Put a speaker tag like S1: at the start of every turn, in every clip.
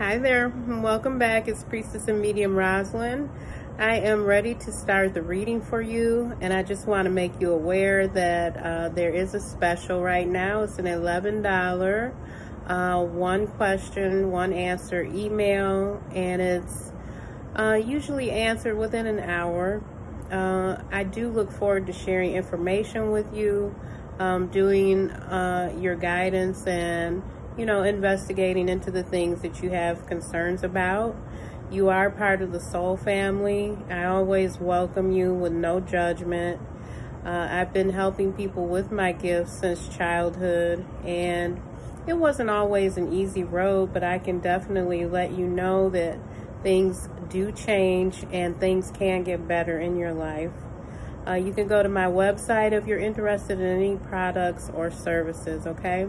S1: Hi there, welcome back. It's Priestess and Medium Rosalind. I am ready to start the reading for you, and I just want to make you aware that uh, there is a special right now. It's an $11 uh, one question, one answer email, and it's uh, usually answered within an hour. Uh, I do look forward to sharing information with you, um, doing uh, your guidance and you know, investigating into the things that you have concerns about. You are part of the soul family. I always welcome you with no judgment. Uh, I've been helping people with my gifts since childhood, and it wasn't always an easy road, but I can definitely let you know that things do change and things can get better in your life. Uh, you can go to my website if you're interested in any products or services, okay?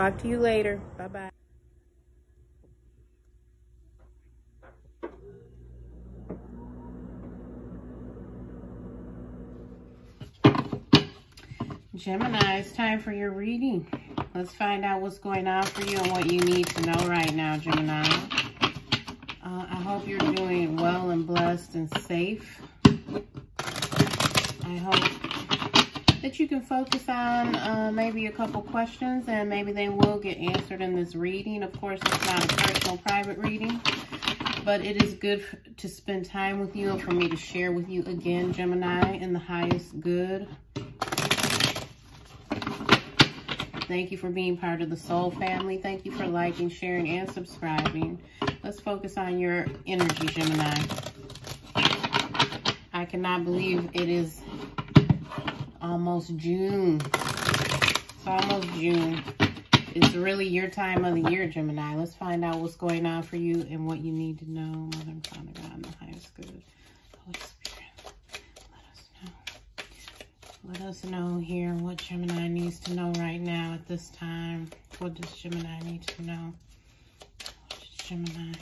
S1: Talk to you later. Bye-bye. Gemini, it's time for your reading. Let's find out what's going on for you and what you need to know right now, Gemini. Uh, I hope you're doing well and blessed and safe. I hope that you can focus on uh, maybe a couple questions and maybe they will get answered in this reading. Of course, it's not a personal private reading, but it is good to spend time with you and for me to share with you again, Gemini, in the highest good. Thank you for being part of the soul family. Thank you for liking, sharing, and subscribing. Let's focus on your energy, Gemini. I cannot believe it is almost June. It's almost June. It's really your time of the year, Gemini. Let's find out what's going on for you and what you need to know. Mother and Father God in the highest good. Holy Spirit, let us know. Let us know here what Gemini needs to know right now at this time. What does Gemini need to know? What does Gemini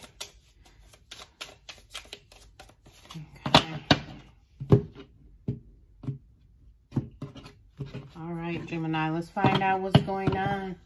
S1: right, Gemini, let's find out what's going on.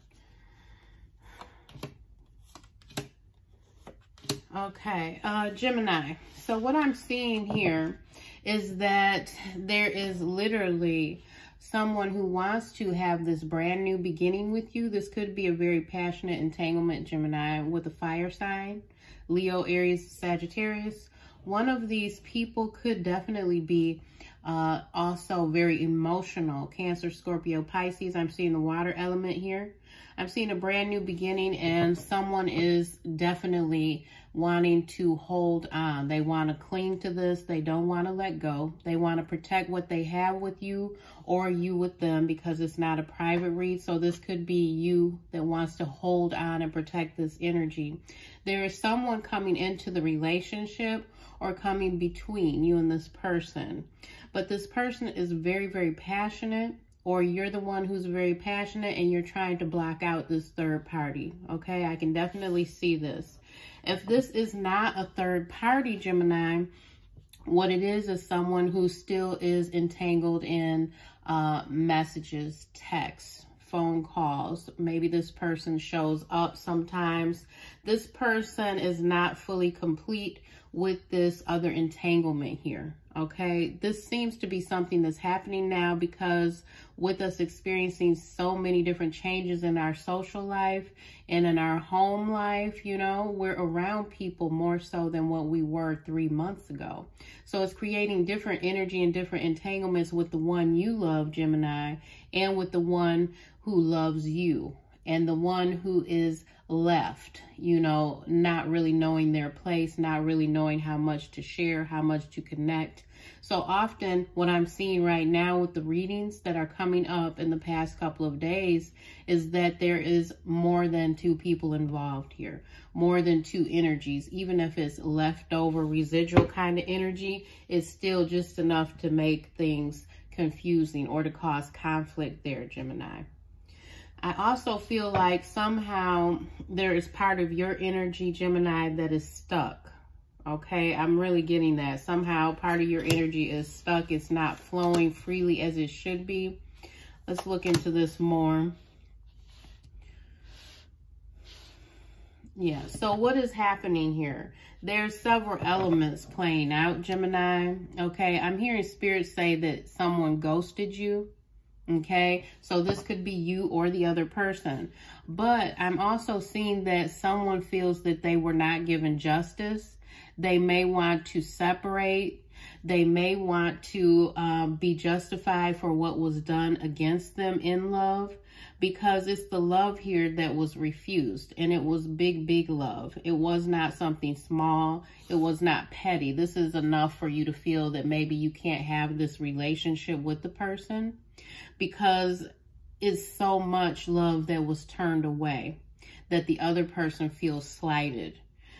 S1: Okay, uh, Gemini. So what I'm seeing here is that there is literally someone who wants to have this brand new beginning with you. This could be a very passionate entanglement, Gemini, with a fire sign, Leo, Aries, Sagittarius. One of these people could definitely be uh, also very emotional. Cancer, Scorpio, Pisces. I'm seeing the water element here. I'm seeing a brand new beginning and someone is definitely wanting to hold on. They want to cling to this. They don't want to let go. They want to protect what they have with you or you with them because it's not a private read. So this could be you that wants to hold on and protect this energy. There is someone coming into the relationship or coming between you and this person. But this person is very, very passionate or you're the one who's very passionate and you're trying to block out this third party. Okay, I can definitely see this. If this is not a third party, Gemini, what it is is someone who still is entangled in uh, messages, texts, phone calls. Maybe this person shows up sometimes. This person is not fully complete with this other entanglement here okay? This seems to be something that's happening now because with us experiencing so many different changes in our social life and in our home life, you know, we're around people more so than what we were three months ago. So it's creating different energy and different entanglements with the one you love, Gemini, and with the one who loves you and the one who is left, you know, not really knowing their place, not really knowing how much to share, how much to connect. So often what I'm seeing right now with the readings that are coming up in the past couple of days is that there is more than two people involved here, more than two energies. Even if it's leftover residual kind of energy, it's still just enough to make things confusing or to cause conflict there, Gemini. I also feel like somehow there is part of your energy, Gemini, that is stuck. Okay, I'm really getting that. Somehow part of your energy is stuck. It's not flowing freely as it should be. Let's look into this more. Yeah, so what is happening here? There's several elements playing out, Gemini. Okay, I'm hearing Spirit say that someone ghosted you. Okay, so this could be you or the other person. But I'm also seeing that someone feels that they were not given justice. They may want to separate. They may want to um, be justified for what was done against them in love because it's the love here that was refused and it was big, big love. It was not something small. It was not petty. This is enough for you to feel that maybe you can't have this relationship with the person because it's so much love that was turned away that the other person feels slighted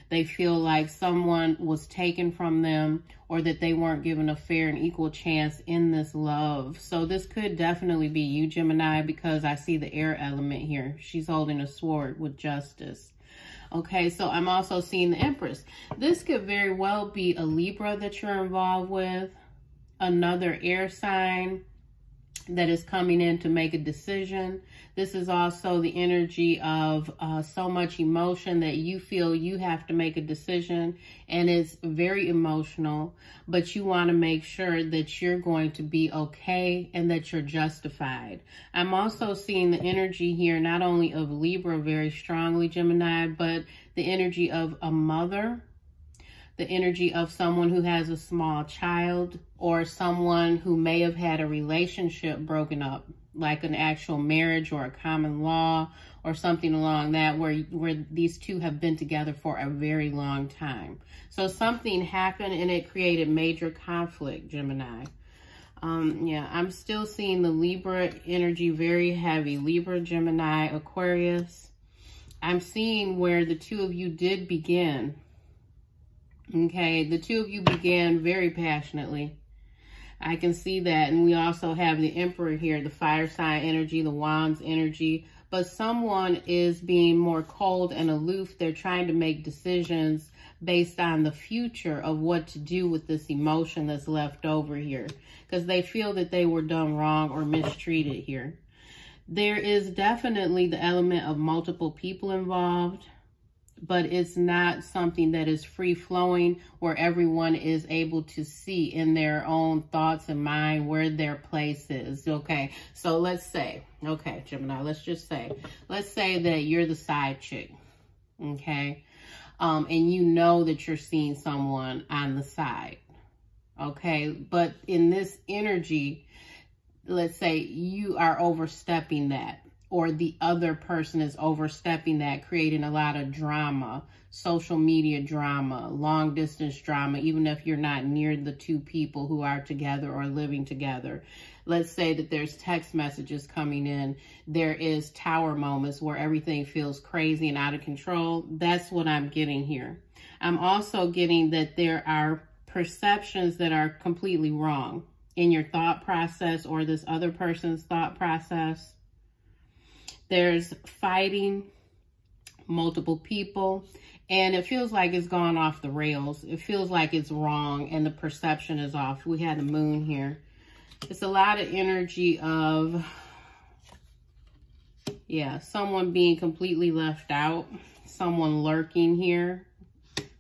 S1: they feel like someone was taken from them or that they weren't given a fair and equal chance in this love. So this could definitely be you, Gemini, because I see the air element here. She's holding a sword with justice. Okay, so I'm also seeing the Empress. This could very well be a Libra that you're involved with, another air sign, that is coming in to make a decision. This is also the energy of uh, so much emotion that you feel you have to make a decision and it's very emotional, but you want to make sure that you're going to be okay and that you're justified. I'm also seeing the energy here, not only of Libra very strongly, Gemini, but the energy of a mother the energy of someone who has a small child or someone who may have had a relationship broken up, like an actual marriage or a common law or something along that where, where these two have been together for a very long time. So something happened and it created major conflict, Gemini. Um, yeah, I'm still seeing the Libra energy very heavy. Libra, Gemini, Aquarius. I'm seeing where the two of you did begin Okay, the two of you began very passionately. I can see that. And we also have the Emperor here, the fire sign energy, the Wands energy. But someone is being more cold and aloof. They're trying to make decisions based on the future of what to do with this emotion that's left over here. Because they feel that they were done wrong or mistreated here. There is definitely the element of multiple people involved but it's not something that is free flowing where everyone is able to see in their own thoughts and mind where their place is. Okay, so let's say, okay, Gemini, let's just say, let's say that you're the side chick, okay, um, and you know that you're seeing someone on the side, okay, but in this energy, let's say you are overstepping that or the other person is overstepping that, creating a lot of drama, social media drama, long distance drama, even if you're not near the two people who are together or living together. Let's say that there's text messages coming in. There is tower moments where everything feels crazy and out of control. That's what I'm getting here. I'm also getting that there are perceptions that are completely wrong in your thought process or this other person's thought process there's fighting, multiple people, and it feels like it's gone off the rails. It feels like it's wrong and the perception is off. We had the moon here. It's a lot of energy of, yeah, someone being completely left out, someone lurking here,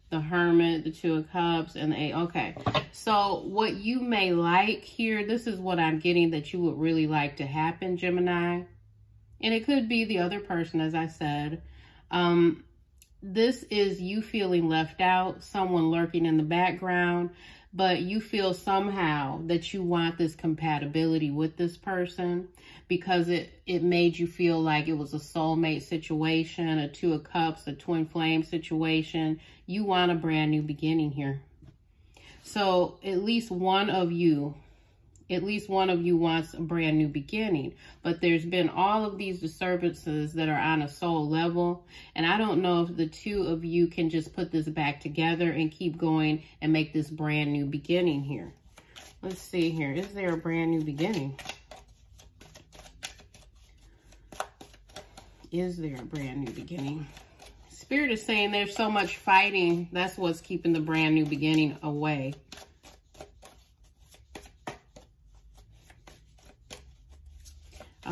S1: the Hermit, the Two of Cups, and the Eight. Okay, so what you may like here, this is what I'm getting that you would really like to happen, Gemini. And it could be the other person, as I said. Um, this is you feeling left out, someone lurking in the background, but you feel somehow that you want this compatibility with this person because it, it made you feel like it was a soulmate situation, a two of cups, a twin flame situation. You want a brand new beginning here. So at least one of you at least one of you wants a brand new beginning. But there's been all of these disturbances that are on a soul level. And I don't know if the two of you can just put this back together and keep going and make this brand new beginning here. Let's see here. Is there a brand new beginning? Is there a brand new beginning? Spirit is saying there's so much fighting. That's what's keeping the brand new beginning away.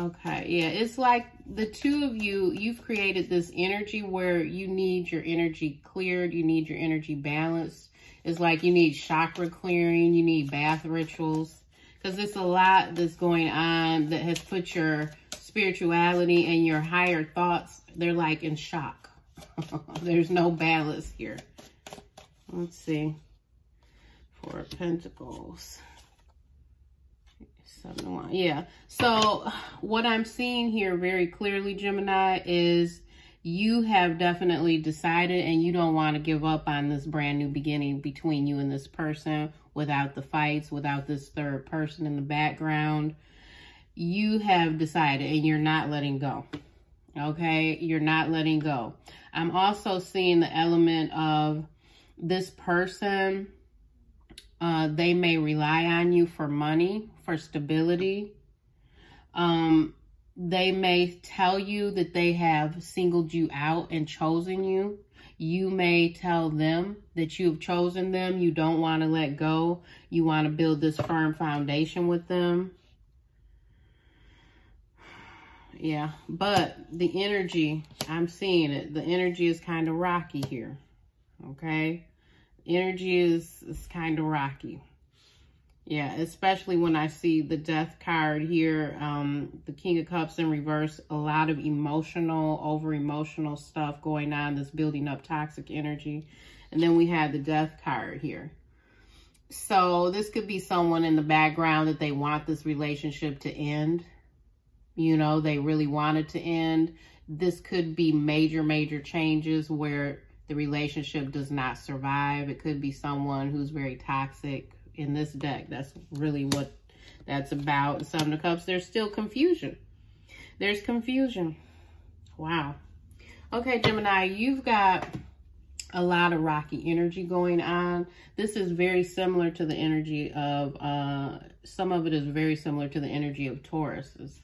S1: Okay, yeah, it's like the two of you, you've created this energy where you need your energy cleared, you need your energy balanced. It's like you need chakra clearing, you need bath rituals, because it's a lot that's going on that has put your spirituality and your higher thoughts, they're like in shock. There's no balance here. Let's see. Four Pentacles. Seven one. Yeah. So what I'm seeing here very clearly, Gemini, is you have definitely decided and you don't want to give up on this brand new beginning between you and this person without the fights, without this third person in the background. You have decided and you're not letting go. Okay? You're not letting go. I'm also seeing the element of this person uh, they may rely on you for money, for stability. Um, they may tell you that they have singled you out and chosen you. You may tell them that you have chosen them. You don't want to let go. You want to build this firm foundation with them. Yeah, but the energy, I'm seeing it. The energy is kind of rocky here. Okay energy is, is kind of rocky. Yeah, especially when I see the death card here, um, the King of Cups in reverse, a lot of emotional, over-emotional stuff going on that's building up toxic energy. And then we have the death card here. So this could be someone in the background that they want this relationship to end. You know, they really want it to end. This could be major, major changes where the relationship does not survive. It could be someone who's very toxic in this deck. That's really what that's about. Seven of the Cups, there's still confusion. There's confusion. Wow. Okay, Gemini, you've got a lot of rocky energy going on. This is very similar to the energy of, uh, some of it is very similar to the energy of Taurus's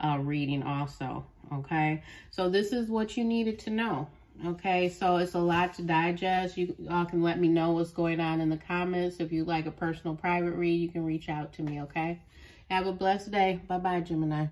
S1: uh, reading also, okay? So this is what you needed to know. Okay, so it's a lot to digest. You all can let me know what's going on in the comments. If you'd like a personal private read, you can reach out to me, okay? Have a blessed day. Bye-bye, Gemini.